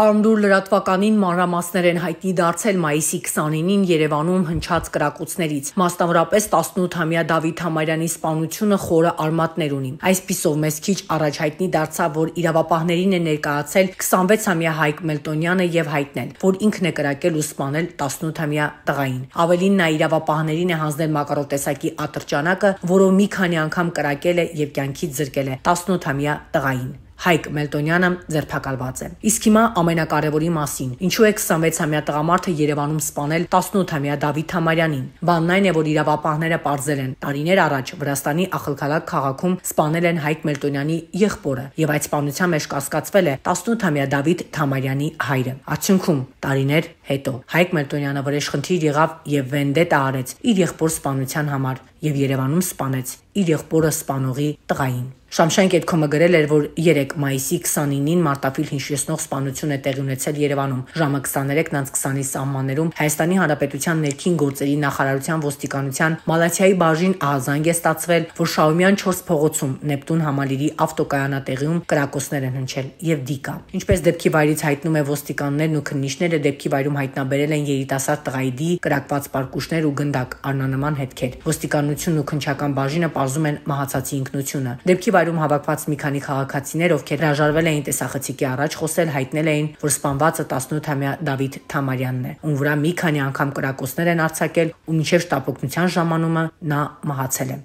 Արմդուր լրատվականին մանրամասներ են հայտնի դարձել մայիսի 29-ին Երևանում հնչած կրակոցներից։ Մասնավորապես 18-ամյա Դավիթ Համարյանի սպանությունը խորը արմատներ ունի։ Այսպիսով մեզ քիչ առաջ հայտնի դարձավ, որ իրավապահներին է ներկայացել 26-ամյա Հայկ Մելտոնյանը եւ հայտնել, որ ինքն է կրակել ու սպանել 18-ամյա տղային։ Ավելին նա իրավապահներին է հանձնել Մակարով տեսակի ատրճանակը, որով մի քանի անգամ կրակել է եւ կյանքից զրկել է 18-ամյա տղային։ Հայկ Մելտոնյանը ձերբակալված է։ Իսկ հիմա ամենակարևորի մասին։ Ինչու է 26-ամյա տղամարդը Երևանում սպանել 18-ամյա Դավիթ Համարյանին։ Բանն այն է, որ իրավապահները ողջել են. տարիներ առաջ Վրաստանի Ախալքալակ քաղաքում սպանել են Հայկ Մելտոնյանի եղբորը, եւ այդ սպանության մեջ կասկածվել է 18-ամյա Դավիթ Համարյանի հայրը։ Արդյունքում տարիներ հետո Հայկ Մելտոնյանը վրեժխնդիր եղավ եւ վենդետա արեց իր եղբոր սպանության համար եւ Երևանում սպանեց իր եղբորը սպանողի տղային։ Շամշայն Կետքոմը գրել էր, որ 3 մայիսի 29-ին Մարտապիլ հիշեցնող սպանություն է տեղի ունեցել Երևանում։ Ժամը 23:20-ի սահմաններում Հայաստանի Հանրապետության ներքին գործերի նախարարության ոստիկանության Մալաթիայի բաժին ահազանգ է ստացվել, որ Շաումյան 4 փողոցում Նեպտուն համալիրի ավտոկայանատեղիում կրակոցներ են հնչել եւ դիկա։ Ինչպես դեպքի վայրից հայտնում է ոստիկաններն ու քննիչները դեպքի վայրում հայտնաբերել են երիտասարդ տղայի դի կրակված պարկուշներ ու գնդակ արնանման հետքեր։ Ոստիկանությունն ու քնչական բաժինը ողջում են մահացածի ինքնությունը։ Դեպքի վայրում հավաքված մի քանի քաղաքացիներ, ովքեր հրաժարվել էին տեսախցիկի առաջ խոսել, հայտնել էին, որ սպանվածը 18-ամյա Դավիթ Թամարյանն է, ում վրա մի քանի անգամ կրակոցներ են արձակել ու մինչև շտապօգնության ժամանումը նա մահացել է։